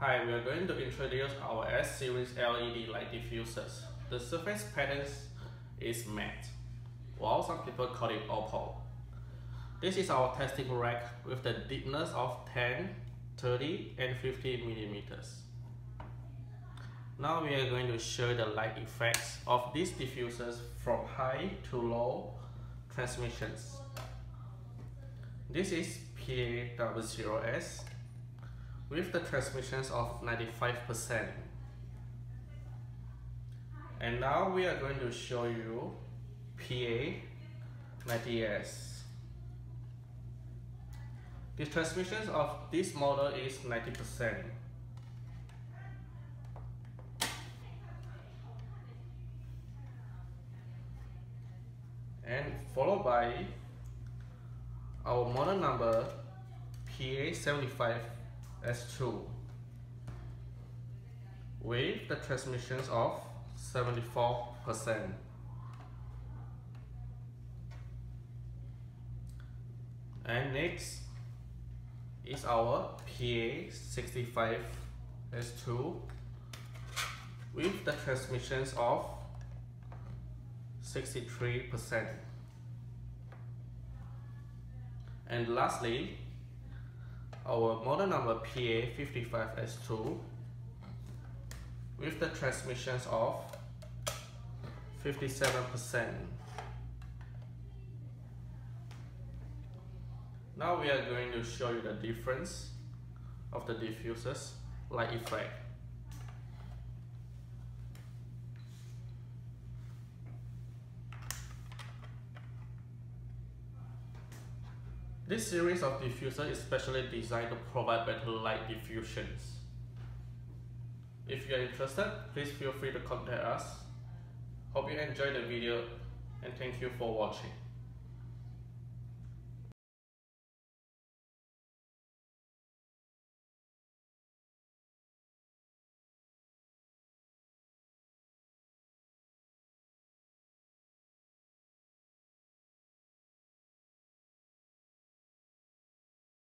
Hi, we are going to introduce our S-series LED light diffusers. The surface pattern is matte, while some people call it opal. This is our testing rack with the deepness of 10, 30 and 50 millimeters. Now we are going to show the light effects of these diffusers from high to low transmissions. This is PA00S with the transmissions of 95%. And now we are going to show you PA90S. The transmissions of this model is 90%. And followed by our model number PA75 S2 with the transmissions of 74%. And next is our PA65 S2 with the transmissions of 63%. And lastly, our model number PA55S2 with the transmissions of 57%. Now we are going to show you the difference of the diffusers light effect. This series of diffuser is specially designed to provide better light diffusions. If you are interested, please feel free to contact us. Hope you enjoyed the video and thank you for watching.